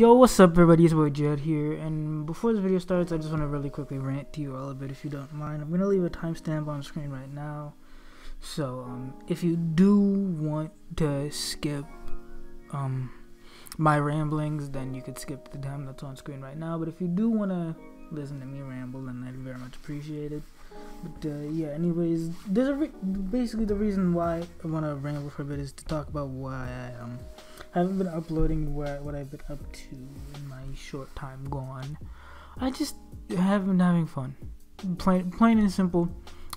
Yo, what's up everybody, it's boy Jet here, and before this video starts, I just want to really quickly rant to you all a bit if you don't mind. I'm going to leave a timestamp on screen right now, so um, if you do want to skip um, my ramblings, then you could skip the time that's on screen right now, but if you do want to listen to me ramble, then I'd very much appreciate it. But uh, yeah, anyways, there's a basically the reason why I want to ramble for a bit is to talk about why I um haven't been uploading what what I've been up to in my short time gone. I just have been having fun, plain plain and simple.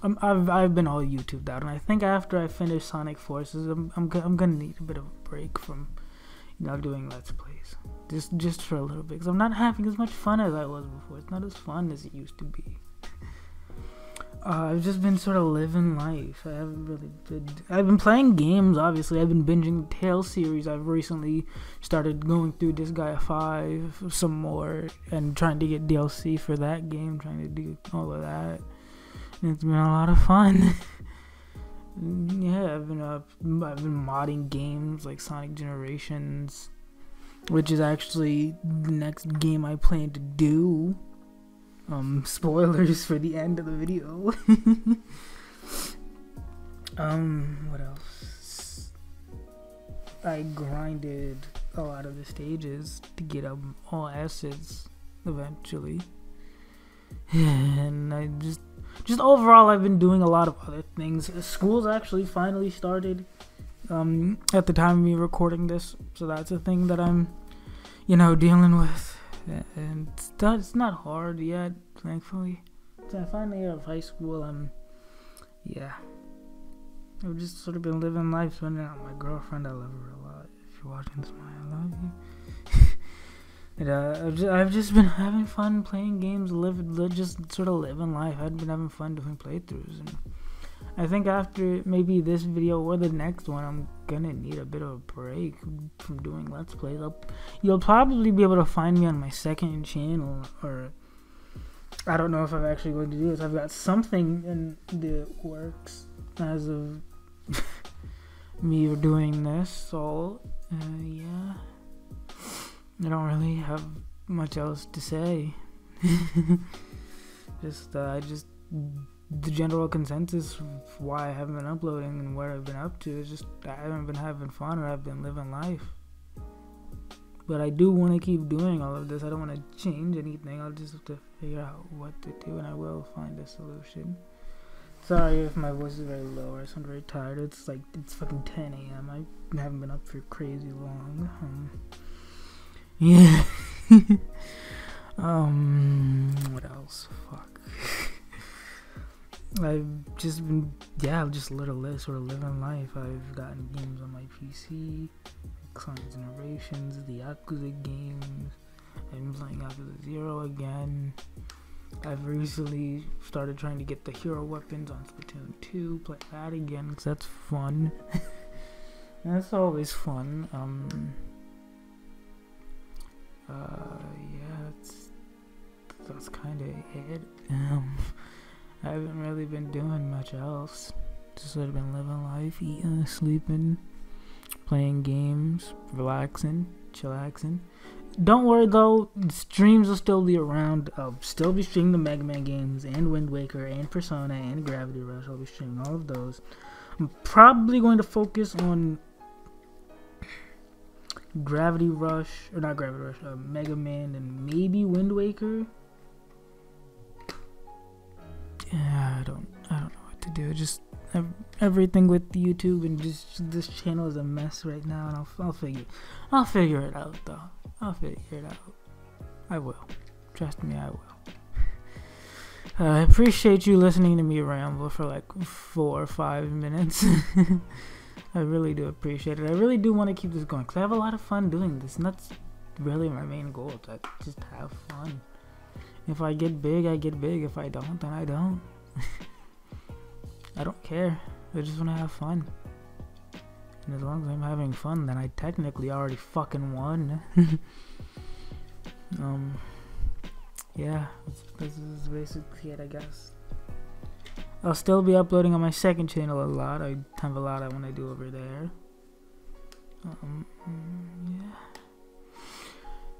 I'm, I've I've been all YouTubed out, and I think after I finish Sonic Forces, I'm I'm I'm gonna need a bit of a break from you know doing Let's Plays, just just for a little bit, because I'm not having as much fun as I was before. It's not as fun as it used to be. Uh, I've just been sort of living life. I haven't really been. I've been playing games. Obviously, I've been binging the Tales series. I've recently started going through Disgaea Five some more and trying to get DLC for that game. Trying to do all of that. And it's been a lot of fun. yeah, I've been up. I've been modding games like Sonic Generations, which is actually the next game I plan to do um spoilers for the end of the video. Um what else? I grinded a lot of the stages to get up all assets eventually. And i just just overall i've been doing a lot of other things. School's actually finally started um at the time of me recording this. So that's a thing that i'm you know dealing with and it's not, hard yet, thankfully. So I finally out of high school, I'm, yeah. I've just sort of been living life, spending out my girlfriend. I love her a lot. If you're watching this, I love you. and, uh, I've, just, I've just been having fun playing games, live, just sort of living life. I've been having fun doing playthroughs, and I think after maybe this video or the next one, I'm gonna need a bit of a break from doing Let's Plays. I'll, you'll probably be able to find me on my second channel, or I don't know if I'm actually going to do this. I've got something in the works as of me doing this, so uh, yeah. I don't really have much else to say. just, uh, I just the general consensus why I haven't been uploading and what I've been up to is just I haven't been having fun or I've been living life. But I do want to keep doing all of this. I don't want to change anything. I'll just have to figure out what to do and I will find a solution. Sorry if my voice is very low. I sound very tired. It's like it's fucking 10 a.m. I haven't been up for crazy long. Um, yeah. um, what else? Fuck. I've just been, yeah, just literally sort of living life. I've gotten games on my PC, Sonic Generations, the Yakuza games. I'm playing Yakuza Zero again. I've recently started trying to get the hero weapons on Splatoon 2, play that again, because that's fun. that's always fun. Um, uh, yeah, that's, that's kind of it. Um, I haven't really been doing much else. Just sort of been living life, eating, sleeping, playing games, relaxing, chillaxing. Don't worry though, streams will still be around. I'll still be streaming the Mega Man games and Wind Waker and Persona and Gravity Rush. I'll be streaming all of those. I'm probably going to focus on Gravity Rush, or not Gravity Rush, uh, Mega Man and maybe Wind Waker yeah, I don't, I don't know what to do. Just everything with YouTube and just this channel is a mess right now, and I'll, I'll figure, I'll figure it out though. I'll figure it out. I will. Trust me, I will. Uh, I appreciate you listening to me ramble for like four or five minutes. I really do appreciate it. I really do want to keep this going because I have a lot of fun doing this, and that's really my main goal. To just have fun. If I get big, I get big. If I don't, then I don't. I don't care. I just want to have fun. And as long as I'm having fun, then I technically already fucking won. um, yeah, this is basically it, I guess. I'll still be uploading on my second channel a lot. I have a lot I want to do over there. Um, yeah.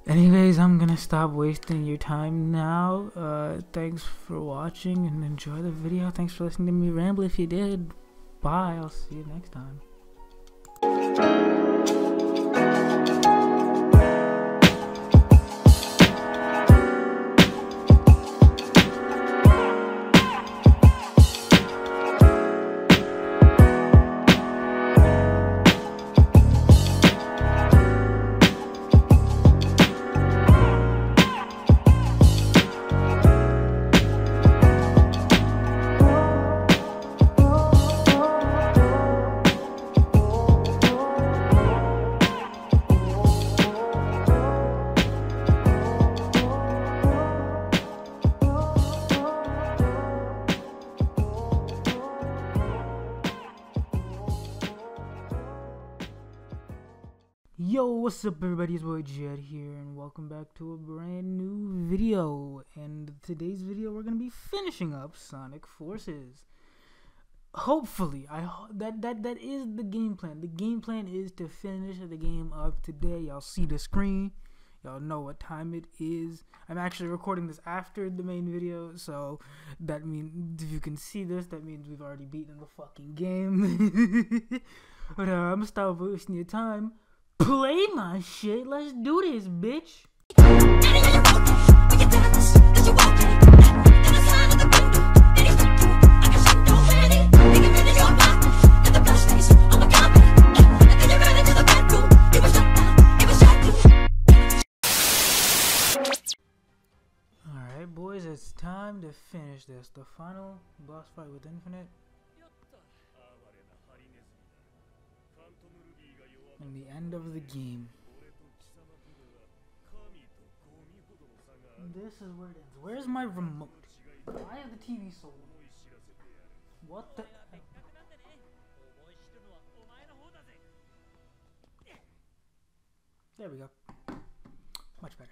Anyways, I'm gonna stop wasting your time now. Uh, thanks for watching and enjoy the video. Thanks for listening to me ramble. If you did, bye. I'll see you next time. What's up everybody, it's boy Jet here and welcome back to a brand new video. And today's video we're going to be finishing up Sonic Forces. Hopefully, I ho that that that is the game plan. The game plan is to finish the game up today. Y'all see the screen. Y'all know what time it is. I'm actually recording this after the main video, so that means if you can see this, that means we've already beaten the fucking game. but uh, I'm gonna stop wasting your time play my shit. Let's do this, bitch. Alright, boys, it's time to finish this. The final boss fight with Infinite. And the end of the game. This is where it ends. Where's my remote? Why is the TV so? What the? There we go. Much better.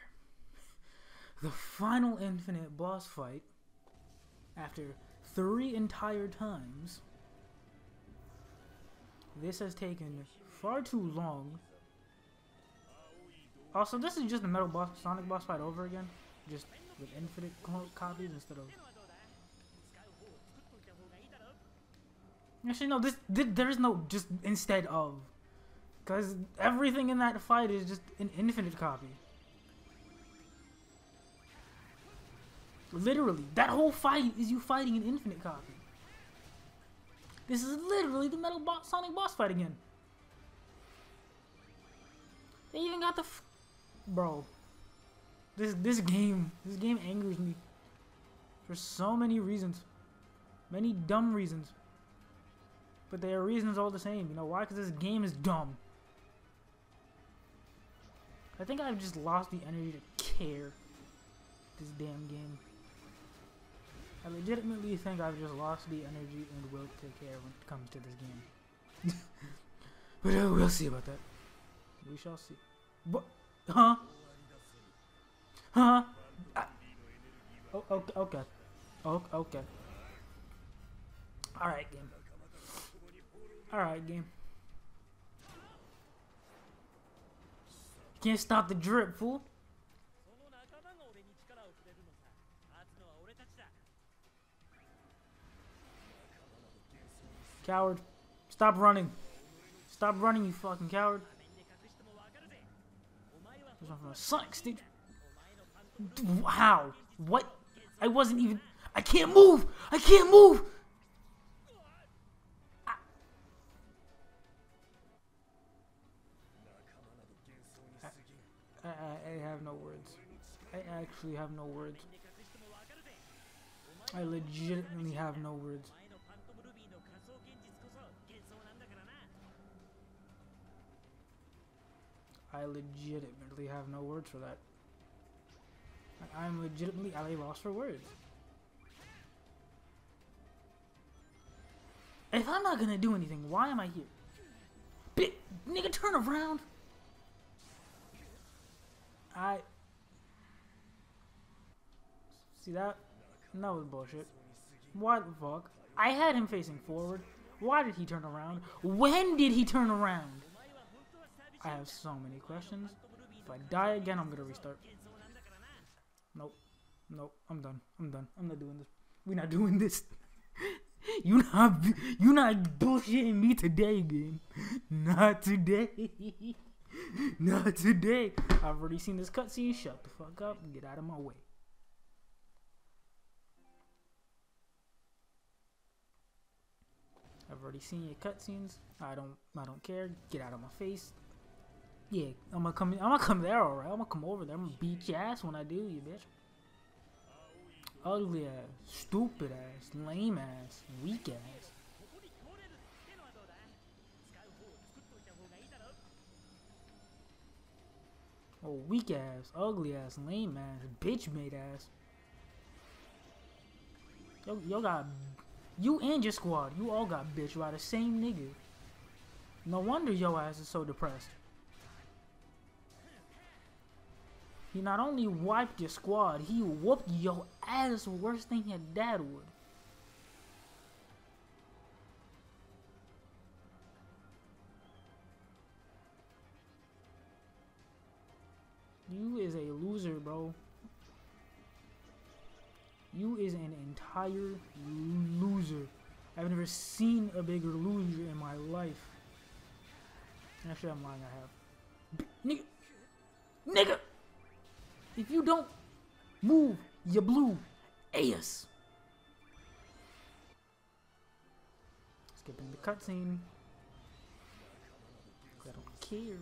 The final infinite boss fight, after three entire times, this has taken far too long. Also, this is just the Metal boss, Sonic boss fight over again, just with infinite copies instead of. Actually, no. This, this there is no just instead of, because everything in that fight is just an infinite copy. Literally, that whole fight is you fighting an infinite copy. This is literally the Metal Bo Sonic boss fight again. They even got the bro. This this game this game angers me for so many reasons, many dumb reasons. But they are reasons all the same. You know why? Because this game is dumb. I think I've just lost the energy to care. This damn game. I legitimately think I've just lost the energy and will to care when it comes to this game. but uh, we'll see about that. We shall see. But, Huh? Huh? I oh, okay. Okay. Oh, okay. Alright, game. Alright, game. Can't stop the drip, fool. Coward. Stop running. Stop running, you fucking coward. Sonic Stage. How? What? I wasn't even. I can't move! I can't move! I, I, I have no words. I actually have no words. I legitimately have no words. I legitimately have no words for that. I'm legitimately at a loss for words. If I'm not gonna do anything, why am I here? Bit nigga, turn around. I see that. That was bullshit. What the fuck? I had him facing forward. Why did he turn around? When did he turn around? I have so many questions. If I die again, I'm gonna restart. Nope. Nope. I'm done. I'm done. I'm not doing this. We're not doing this. you not you not bullshitting me today, game. Not today. not today. I've already seen this cutscene. Shut the fuck up and get out of my way. I've already seen your cutscenes. I don't I don't care. Get out of my face. Yeah, I'm gonna come I'm gonna come there alright. I'm gonna come over there. I'm gonna beat your ass when I do you, bitch. Ugly ass, stupid ass, lame ass, weak ass. Oh, weak ass, ugly ass, lame ass, bitch made ass. Yo, yo got you and your squad, you all got bitch by the same nigga. No wonder your ass is so depressed. He not only wiped your squad, he whooped your ass worse than your dad would. You is a loser, bro. You is an entire loser. I've never seen a bigger loser in my life. Actually, I'm lying. I have. Nigga, nigga. If you don't move your blue ass. Skipping the cutscene. I don't care.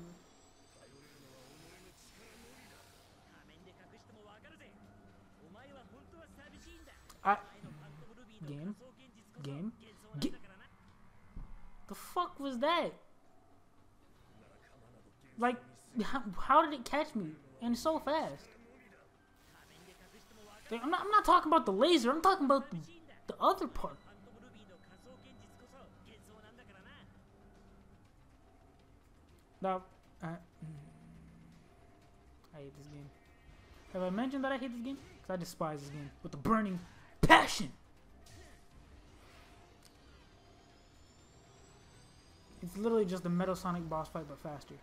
I game game the fuck was that? Like how, how did it catch me and so fast? I'm not, I'm not talking about the laser. I'm talking about the, the other part. Now, uh, I hate this game. Have I mentioned that I hate this game? Because I despise this game with a burning passion. It's literally just a Metal Sonic boss fight, but faster.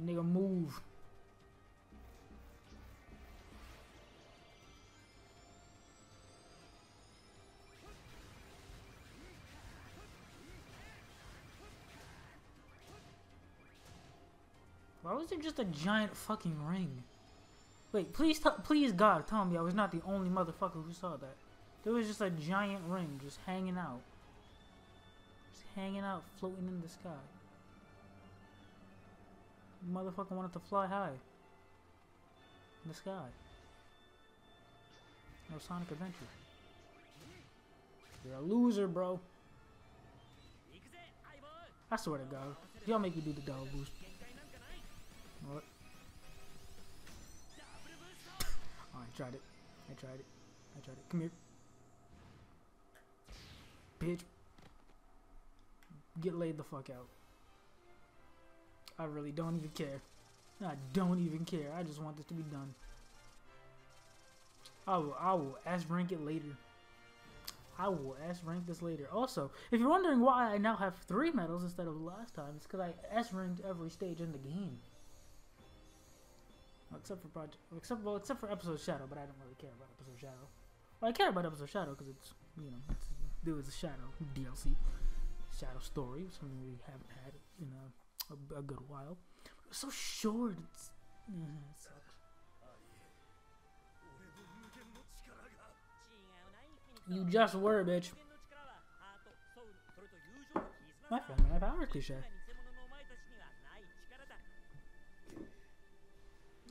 Nigga, move. Was there just a giant fucking ring? Wait, please, please God, tell me I was not the only motherfucker who saw that. There was just a giant ring just hanging out. Just hanging out, floating in the sky. Motherfucker wanted to fly high. In the sky. No Sonic Adventure. You're a loser, bro. I swear to God. Y'all make you do the double boost. What? Oh, I tried it. I tried it. I tried it. Come here. Bitch. Get laid the fuck out. I really don't even care. I don't even care. I just want this to be done. I will, I will S rank it later. I will S rank this later. Also, if you're wondering why I now have three medals instead of last time, it's because I S ranked every stage in the game. Except for project, except well, except for episode Shadow, but I don't really care about episode Shadow. Well, I care about episode Shadow because it's you know it's, there was a Shadow DLC, Shadow story, something we haven't had in a, a, a good while. It was so short. It's, uh, it sucks. You just were, bitch. My friend, my power cliche.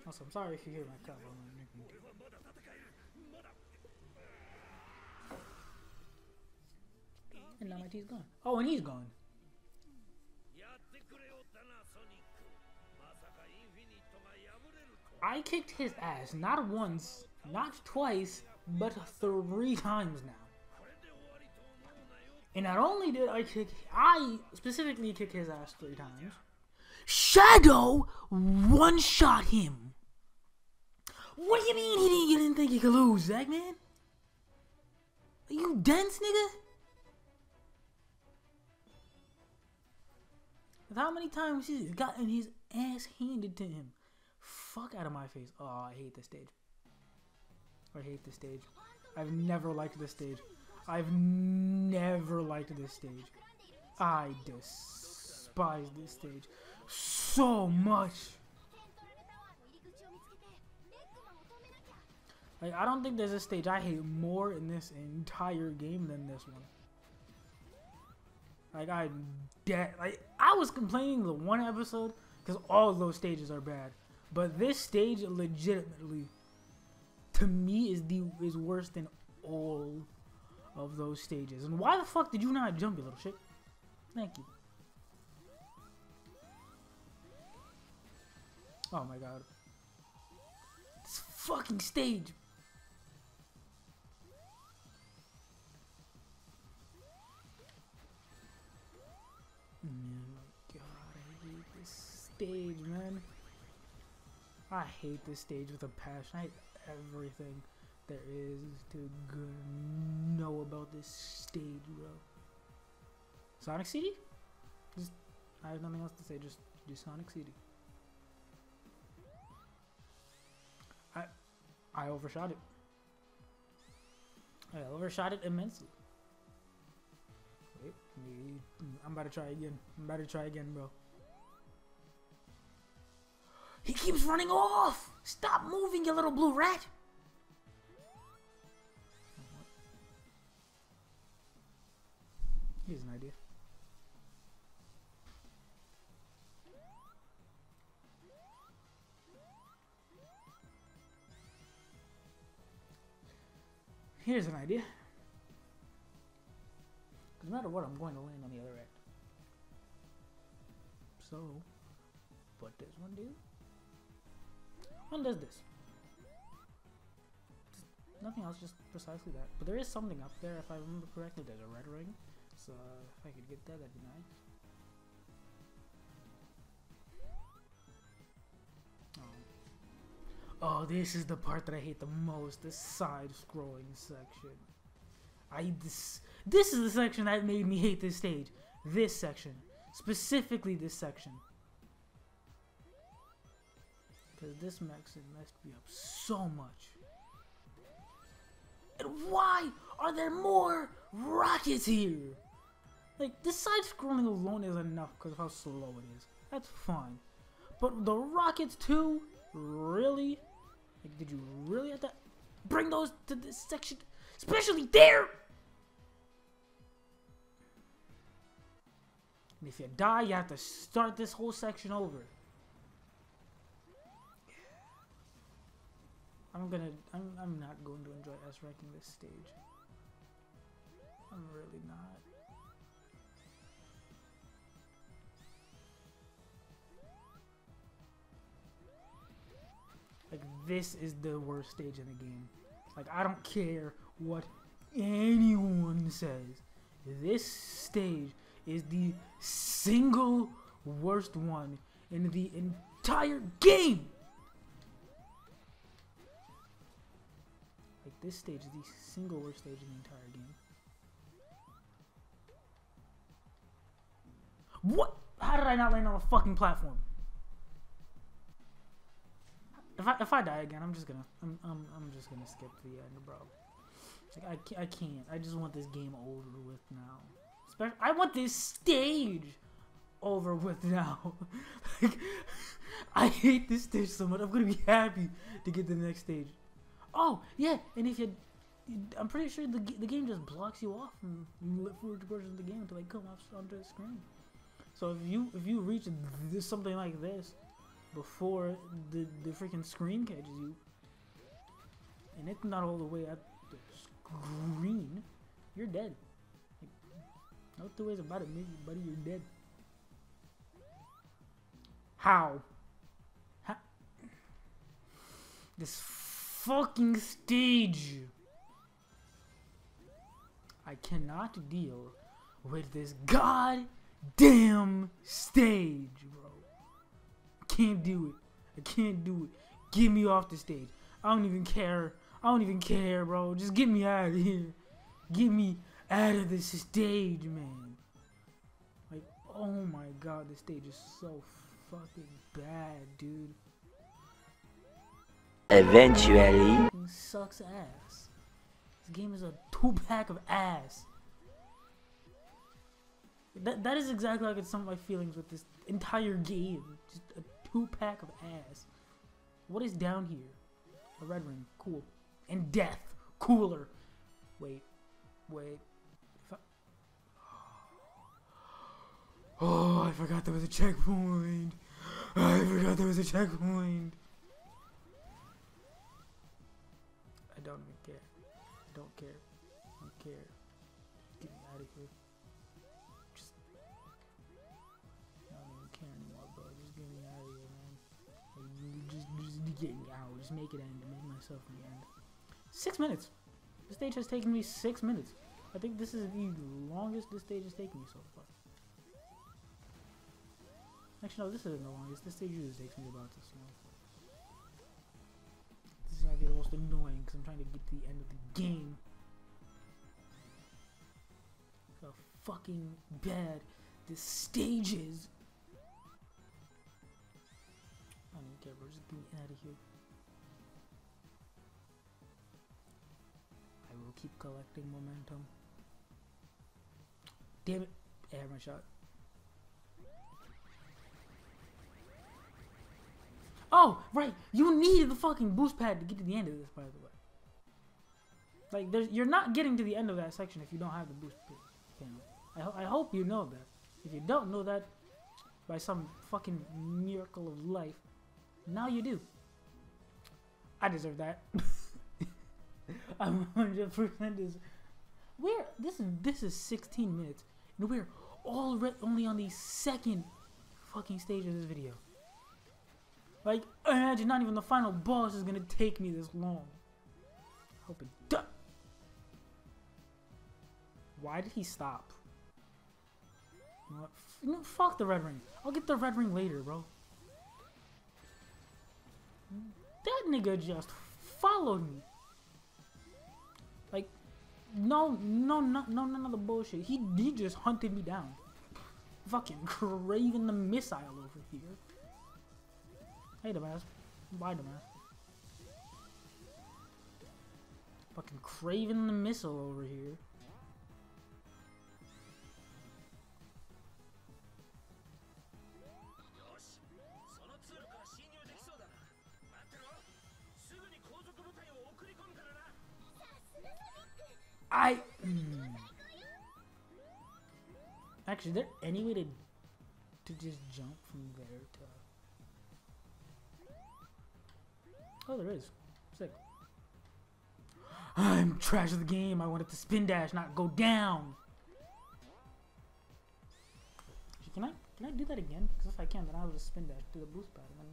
Also, I'm sorry if you hear my cup. And now my tea's gone. Oh, and he's gone. I kicked his ass not once, not twice, but three times now. And not only did I kick, I specifically kick his ass three times. Shadow one shot him. What do you mean he didn't, you didn't think he could lose, Zach, man? Are you dense, nigga? how many times he's gotten his ass handed to him. Fuck out of my face. Oh, I hate this stage. I hate this stage. I've never liked this stage. I've never liked this stage. I despise this stage so much. Like, I don't think there's a stage I hate more in this entire game than this one. Like, I dead. Like, I was complaining the one episode because all those stages are bad. But this stage, legitimately, to me, is the is worse than all of those stages. And why the fuck did you not jump, you little shit? Thank you. Oh my god. This fucking stage. God, I hate this stage, man. I hate this stage with a passion. I hate everything there is to know about this stage, bro. Sonic CD? Just, I have nothing else to say. Just, just Sonic CD. I, I overshot it. I overshot it immensely. Wait, I'm about to try again. I'm about to try again, bro. He keeps running off! Stop moving, you little blue rat! Here's an idea. Here's an idea. No matter what, I'm going to land on the other end. So, what does one do? One does this. Just nothing else, just precisely that. But there is something up there, if I remember correctly. There's a red ring. So, if I could get that, that'd be nice. Oh, oh this is the part that I hate the most, the side-scrolling section. I this this is the section that made me hate this stage. This section, specifically this section, because this makes it messed me up so much. And why are there more rockets here? Like this side-scrolling alone is enough because of how slow it is. That's fine, but the rockets too, really? Like, did you really have to bring those to this section? Especially there! And if you die, you have to start this whole section over. I'm gonna, I'm, I'm not going to enjoy us ranking this stage. I'm really not. Like, this is the worst stage in the game. Like, I don't care what anyone says. This stage is the single worst one in the entire game. Like, this stage is the single worst stage in the entire game. What? How did I not land on a fucking platform? If I if I die again, I'm just gonna I'm I'm, I'm just gonna skip the end, bro. Like I can't, I can't. I just want this game over with now. Especially, I want this stage over with now. like I hate this stage so much. I'm gonna be happy to get to the next stage. Oh yeah, and if you, I'm pretty sure the the game just blocks you off from forward versions of the game until they come off onto the screen. So if you if you reach this, something like this, before the, the freaking screen catches you. And it's not all the way at the screen. You're dead. No two ways about it, buddy. You're dead. How? How? This fucking stage. I cannot deal with this goddamn stage, bro can't do it. I can't do it. Get me off the stage. I don't even care. I don't even care, bro. Just get me out of here. Get me out of this stage, man. Like, Oh my god, this stage is so fucking bad, dude. Eventually. Sucks ass. This game is a two pack of ass. That, that is exactly like some of my feelings with this entire game. Just a two pack of ass. What is down here? A red ring. Cool. And death. Cooler. Wait. Wait. Oh, I forgot there was a checkpoint. I forgot there was a checkpoint. I don't even care. I don't care. I don't care. Get me out of here. Just. I don't even care anymore, bro. Just get me out of here, man. Like, just, just get me out. Just make it end. Make myself the end. Six minutes. The stage has taken me six minutes. I think this is the longest this stage has taken me so far. Actually, no, this isn't the longest. This stage usually takes me about this long. This is gonna be the most annoying because I'm trying to get to the end of the game. How fucking bad this stage is. I don't care, bro. Just get me out of here. Keep collecting momentum. Damn it. I had my shot. Oh, right. You need the fucking boost pad to get to the end of this, by the way. Like, there's, you're not getting to the end of that section if you don't have the boost panel. I, ho I hope you know that. If you don't know that, by some fucking miracle of life, now you do. I deserve that. I'm 100% is. We're this is this is 16 minutes, and we're already only on the second fucking stage of this video. Like, imagine not even the final boss is gonna take me this long. I hope it does. Why did he stop? You know, you know, fuck the red ring. I'll get the red ring later, bro. That nigga just followed me. No, no, no, no, none of the bullshit. He, he just hunted me down. Fucking craving the missile over here. Hey, dumbass. Bye, dumbass. Fucking craving the missile over here. I. Mm. Actually, is there any way to to just jump from there to? Oh, there is. Sick. I'm trash of the game. I wanted to spin dash, not go down. Can I can I do that again? Because if I can, then I will just spin dash to the boost pad. Then...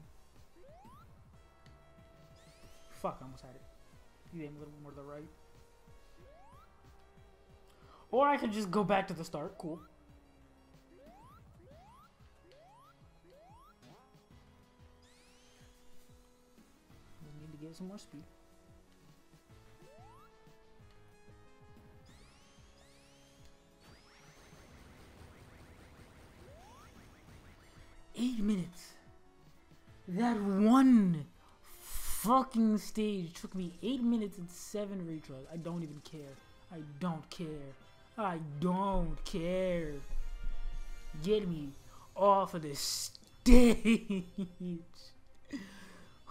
Fuck, I almost had it. You aim a little more to the right. Or I could just go back to the start. Cool. Need to get some more speed. Eight minutes. That one fucking stage took me eight minutes and seven retries. I don't even care. I don't care. I don't care. Get me off of this stage.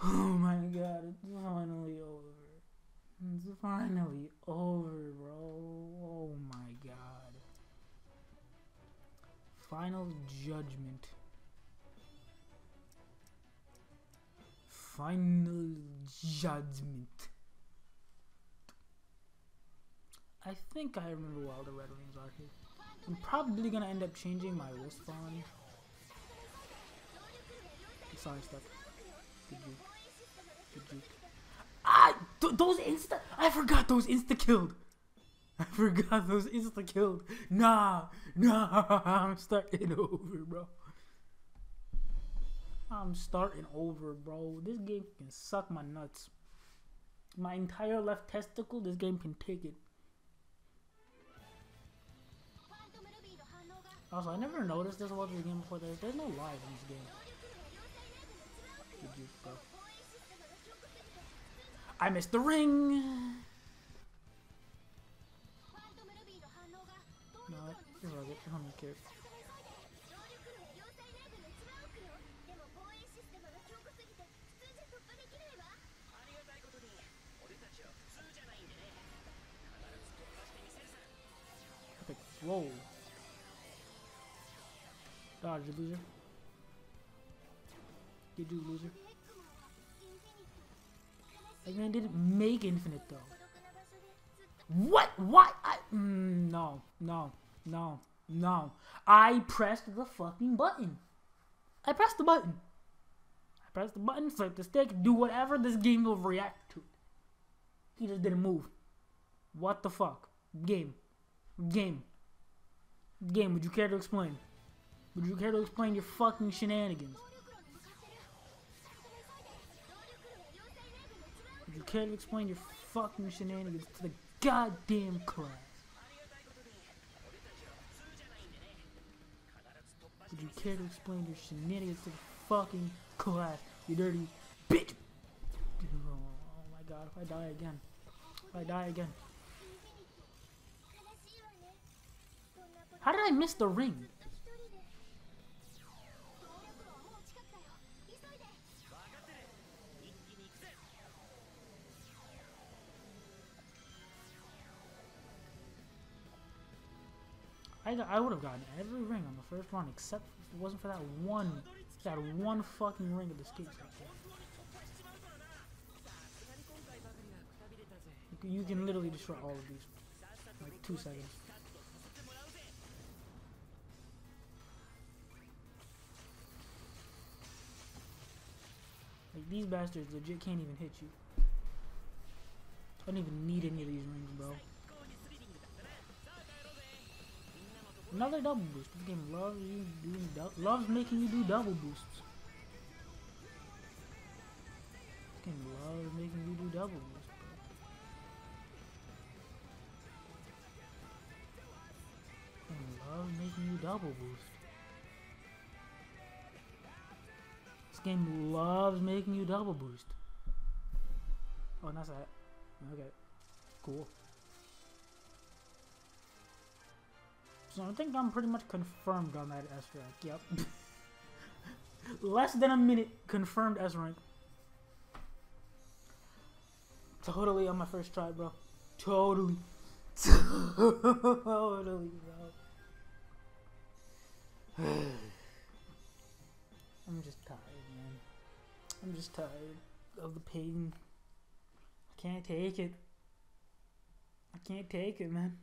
Oh my god, it's finally over. It's finally over, bro. Oh my god. Final judgment. Final judgment. I think I remember why all the red rings are here. I'm probably gonna end up changing my respawn. Sorry, juke. Ah! Th those insta- I forgot those insta-killed! I forgot those insta-killed. Nah! Nah! I'm starting over, bro. I'm starting over, bro. This game can suck my nuts. My entire left testicle, this game can take it. Also, I never noticed this about the game before. There's, there's no live in this game. Bro. I missed the ring! No, you're right. I don't care. Whoa. Dodge, loser. You loser? Like man didn't make infinite though. What? What? I, mm, no, no, no, no. I pressed the fucking button. I pressed the button. I pressed the button, flip the stick, do whatever this game will react to. He just didn't move. What the fuck? Game. Game. Game, would you care to explain? Would you care to explain your fucking shenanigans? Would you care to explain your fucking shenanigans to the goddamn class? Would you care to explain your shenanigans to the fucking class, you dirty bitch? Oh, my god, if I die again. If I die again. How did I miss the ring? I, I would have gotten every ring on the first run except if it wasn't for that one that one fucking ring of the skates you can literally destroy all of these like two seconds. Like these bastards legit can't even hit you. I don't even need any of these rings, bro. Another double boost. This game loves you doing loves making you do double boosts. This game loves making you do double boosts. This game loves making you double boost. This game loves making you double boost. Oh, that's that. Okay. Cool. So I think I'm pretty much confirmed on that S rank. Yep. Less than a minute confirmed S rank. Totally on my first try, bro. Totally. totally, bro. I'm just tired, man. I'm just tired of the pain. I can't take it. I can't take it, man.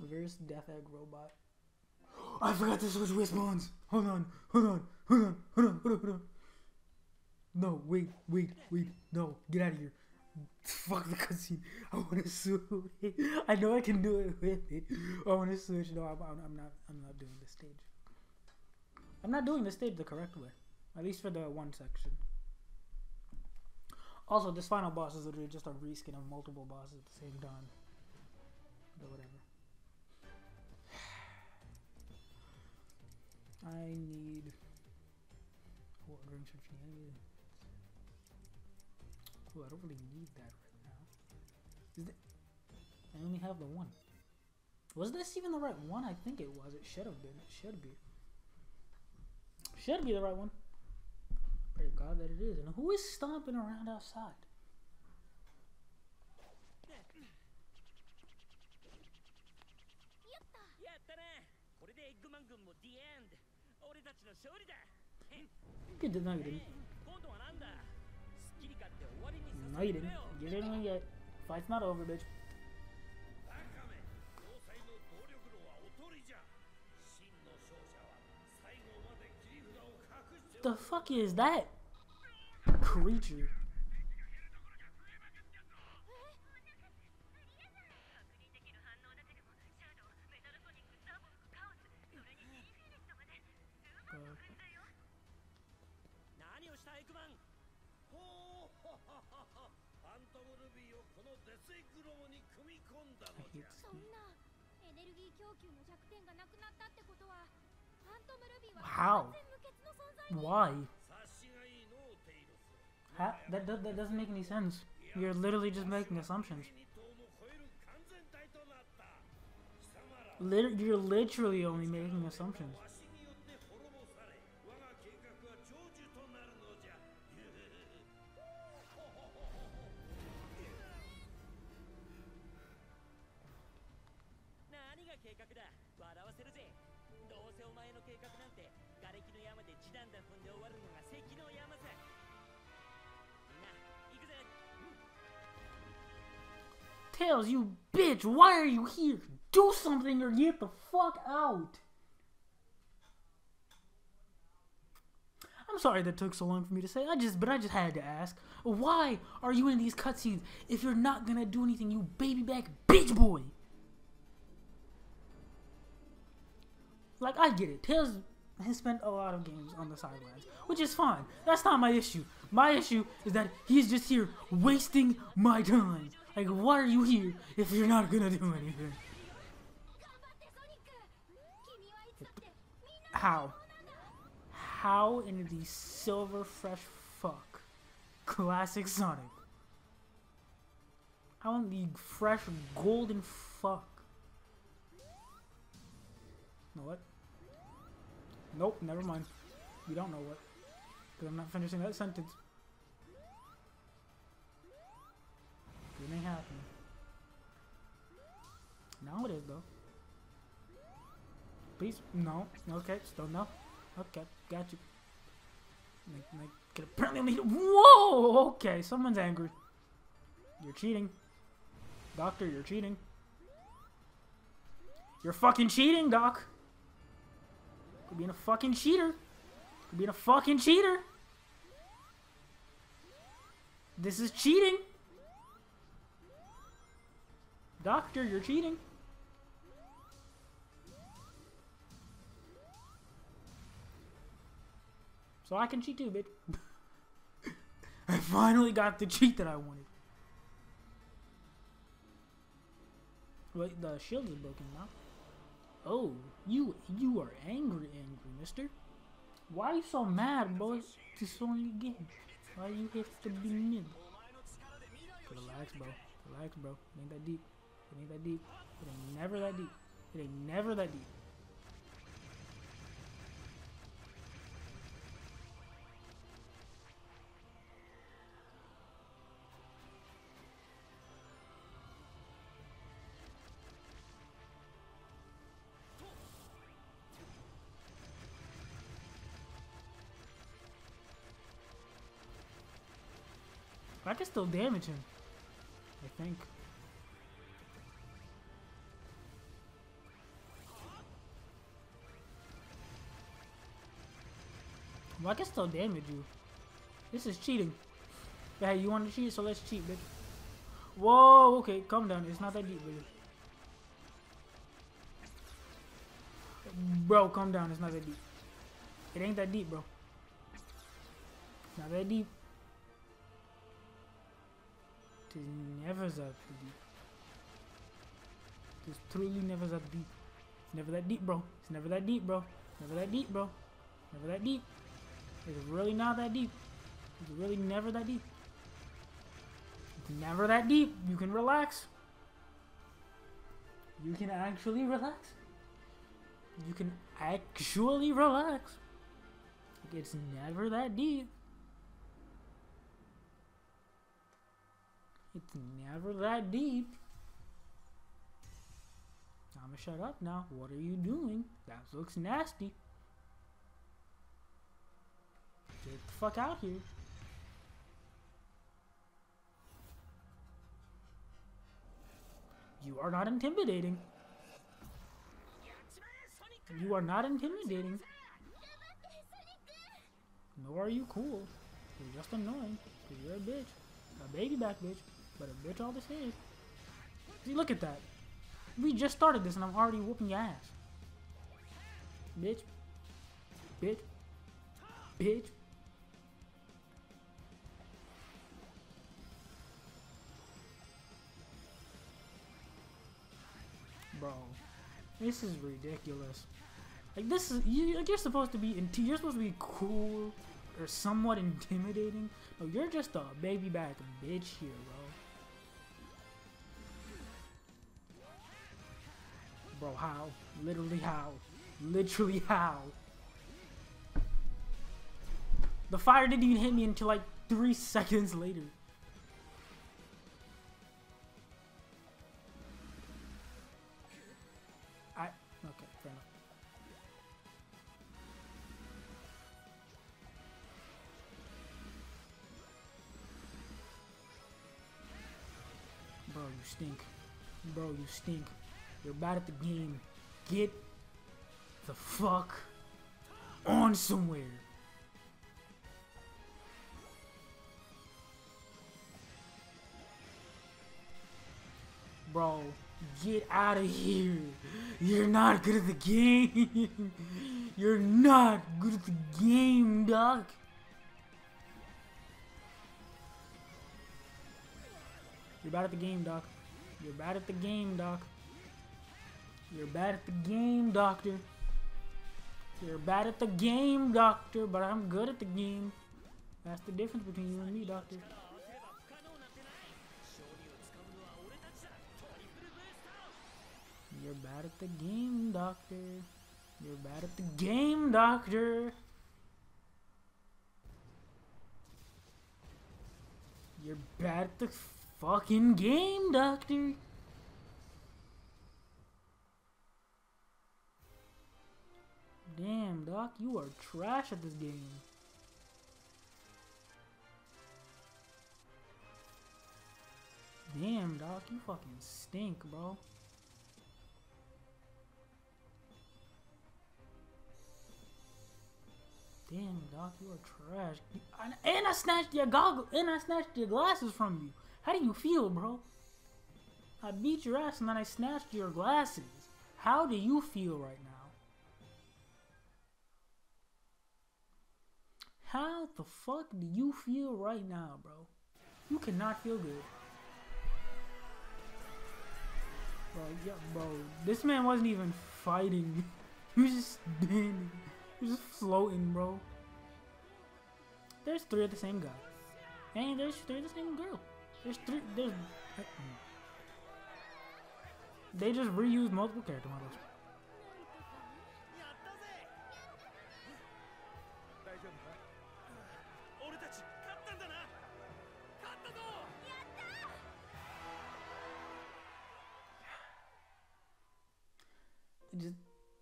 Reverse Death Egg Robot. I forgot to switch Wispons! Hold on, hold on, hold on, hold on, hold on, hold on. No, wait, wait, wait, no, get out of here. Fuck the cutscene. I want to switch. I know I can do it with it. I want to switch. No, I'm, I'm not. I'm not doing this stage. I'm not doing this stage the correct way. At least for the one section. Also, this final boss is literally just a reskin of multiple bosses at the same time. But whatever. I need what ring searching enemy. Oh, I don't really need that right now. Is it? I only have the one. Was this even the right one? I think it was. It should have been. It should be. Should be the right one. Pray to God that it is. And who is stomping around outside? You did not didn't. No, you didn't. You didn't win yet. Fight's not over, bitch. The fuck is that creature? How? Why? How? That, that, that doesn't make any sense. You're literally just making assumptions. Lit you're literally only making assumptions. 計画だ笑わせるぜどうせお前の計画なんて瓦礫の山で地団だ踏んで終わるのが関の山さみんな行くぜ Tails, you bitch! Why are you here? Do something or get the fuck out! I'm sorry that took so long for me to say. I just, but I just had to ask. Why are you in these cutscenes if you're not gonna do anything, you baby back bitch boy? Like I get it. Tails has spent a lot of games on the sidelines, which is fine. That's not my issue. My issue is that he's just here wasting my time. Like, why are you here if you're not gonna do anything? How? How in the silver fresh fuck? Classic Sonic. I want the fresh golden fuck. You know what? Nope, never mind. You don't know what. Because I'm not finishing that sentence. It ain't happening. Now it is though. Please, no. Okay, still no. Okay, got you. Like, like, get apparently only. Whoa! Okay, someone's angry. You're cheating. Doctor, you're cheating. You're fucking cheating, Doc. Being a fucking cheater. Being a fucking cheater. This is cheating. Doctor, you're cheating. So I can cheat too, bitch. I finally got the cheat that I wanted. Wait, the shield is broken now. Oh, you you are angry, angry, mister. Why you so mad, boy? This only game. Why you have to be mid? Relax, bro. Relax, bro. It ain't that deep. It ain't that deep. It ain't never that deep. It ain't never that deep. I can still damage him. I think. Well, I can still damage you. This is cheating. Hey, you want to cheat? So let's cheat, bitch. Whoa, okay, calm down. It's not that deep, bitch. Bro, calm down. It's not that deep. It ain't that deep, bro. Not that deep. It is never that deep. It is truly never that deep. It's never that deep, bro. It's never that deep, bro. Never that deep, bro. Never that deep. It's really not that deep. It's really never that deep. It's never that deep. You can relax. You can actually relax. You can actually relax. It's never that deep. It's never that deep. I'm gonna shut up now. What are you doing? That looks nasty. Get the fuck out here. You are not intimidating. You are not intimidating. Nor are you cool. You're just annoying. Cause you're a bitch. A baby back bitch. But a bitch all this is. See, look at that. We just started this and I'm already whooping your ass. Bitch. Bitch. Bitch. Bro. This is ridiculous. Like this is you like you're supposed to be you're supposed to be cool or somewhat intimidating. No, you're just a baby back bitch here, bro. Bro, how? Literally how? Literally how? The fire didn't even hit me until like three seconds later. I okay. Bro, you stink. Bro, you stink. You're bad at the game. Get the fuck on somewhere. Bro, get out of here. You're not good at the game. You're not good at the game, Doc. You're bad at the game, Doc. You're bad at the game, Doc. You're bad at the game, Doctor. You're bad at the game, Doctor, but I'm good at the game. That's the difference between you and me, Doctor. You're bad at the game, Doctor. You're bad at the game, Doctor. You're bad at the fucking game, Doctor. Damn, Doc, you are trash at this game. Damn, Doc, you fucking stink, bro. Damn, Doc, you are trash. And I snatched your goggles, and I snatched your glasses from you. How do you feel, bro? I beat your ass and then I snatched your glasses. How do you feel right now? How the fuck do you feel right now, bro? You cannot feel good. Bro, yeah, bro. This man wasn't even fighting. he was just standing. He was just floating, bro. There's three of the same guy. And there's three of the same girl. There's three. There's. Uh-uh. They just reused multiple character models.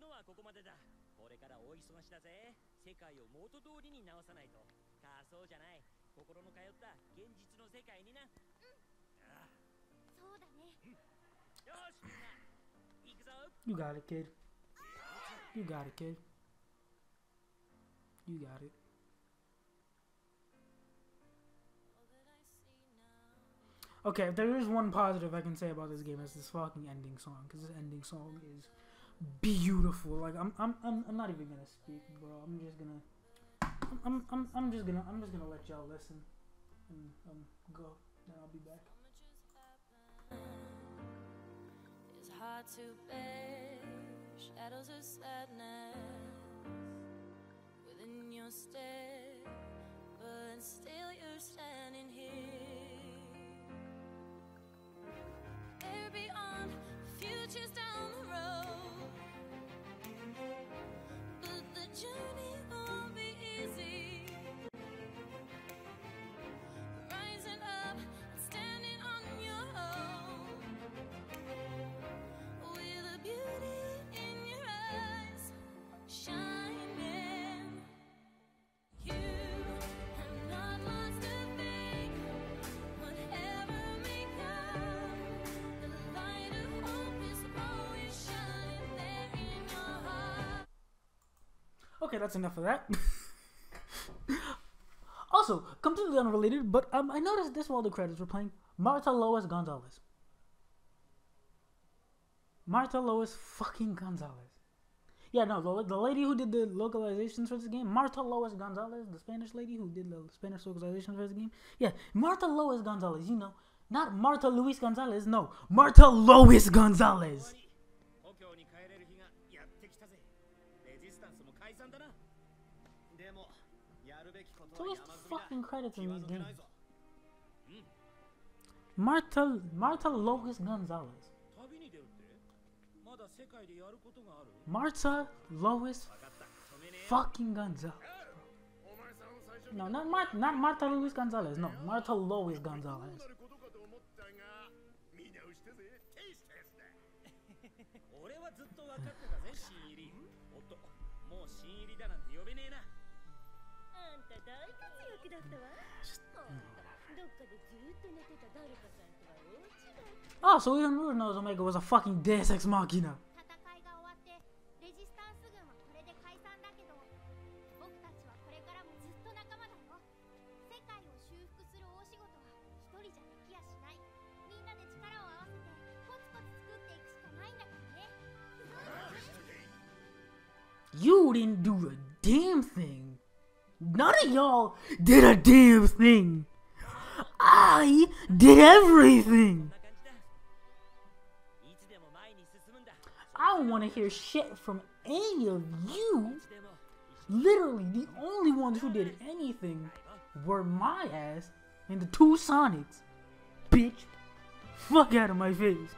のはここまでだこれから大忙しだぜ世界を元通りに直さないと仮想じゃない心の通った現実の世界になあそうだねあよしみんな行くぞ You got it, kid. You got it, kid. You got it. Okay, if there is one positive I can say about this game, it's this fucking ending song. Because this ending song is beautiful. Like I'm, I'm, I'm, I'm not even gonna speak, bro. I'm just gonna, I'm, I'm, I'm just gonna, I'm just gonna let y'all listen and um go. Then I'll be back. It's hard to bear shadows of sadness within your but still you're standing here. Beyond futures down but Okay, that's enough of that. also, completely unrelated, but um, I noticed this while the credits were playing. Marta Lois Gonzalez. Marta Lois fucking Gonzalez. Yeah, no, the, the lady who did the localizations for this game, Marta Lois Gonzalez, the Spanish lady who did the Spanish localizations for this game. Yeah, Marta Lois Gonzalez, you know. Not Marta Luis Gonzalez, no. Marta Lois Gonzalez. Give the fucking credits in these games. Hmm. Marta, Marta Lopez Gonzalez. Marta Lois fucking Gonzalez. No, not Mar not Marta Luis Gonzalez. No, Marta Lois Gonzalez. だったわ。ちょっと、どっかでずっと寝てた誰かさんとは大違い。ああ、そういうのルのぞめが、わざ fucking デーセックスマーキーな。You didn't do a damn thing. None of y'all did a damn thing. I did everything. I don't want to hear shit from any of you. Literally, the only ones who did anything were my ass and the two Sonics. Bitch, fuck out of my face.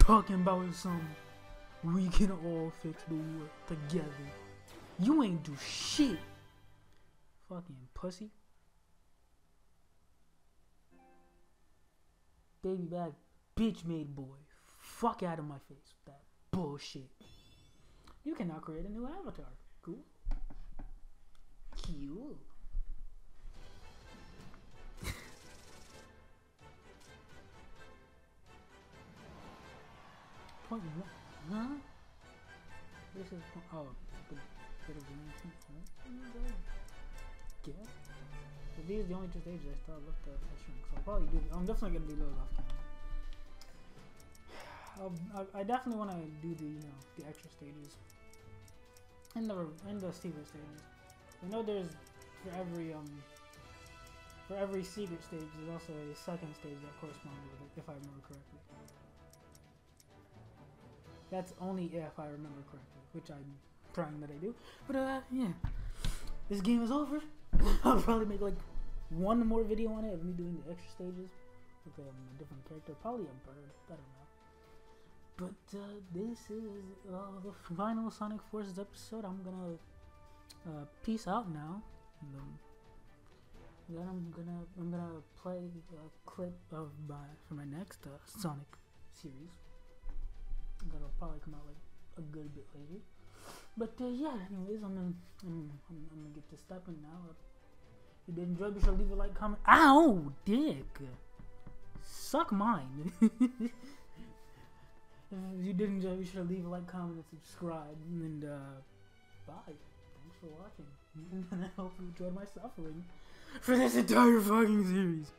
Talking about some, we can all fix the world together. You ain't do shit. Fucking pussy. Baby back, bitch made boy. Fuck out of my face with that bullshit. You can now create a new avatar. Cool. Cute. Point one. Huh? This is. Oh, the the 19th. Yeah. So these are the only two stages I still looked at. I shrink. So I'll probably do. I'm definitely gonna do those off camera. I, I definitely want to do the you know the extra stages and the and the secret stages. I know there's for every um for every secret stage there's also a second stage that corresponds with it if I remember correctly. That's only if I remember correctly, which I'm trying that I do. But uh yeah, this game is over. I'll probably make like one more video on it of me doing the extra stages with um, a different character, probably a bird. I don't know. But uh, this is uh, the final Sonic Forces episode. I'm gonna uh, peace out now. Then I'm gonna I'm gonna play a clip of my for my next uh, Sonic series. That'll probably come out like a good bit later. But uh, yeah, anyways, I'm gonna I'm, I'm, I'm gonna get to stepping now. If you did enjoy, be sure to leave a like, comment. Ow, dick! Suck mine. If you did enjoy, be sure to leave a like, comment, and subscribe. And uh, bye. Thanks for watching. And I hope you enjoyed my suffering for this entire fucking series.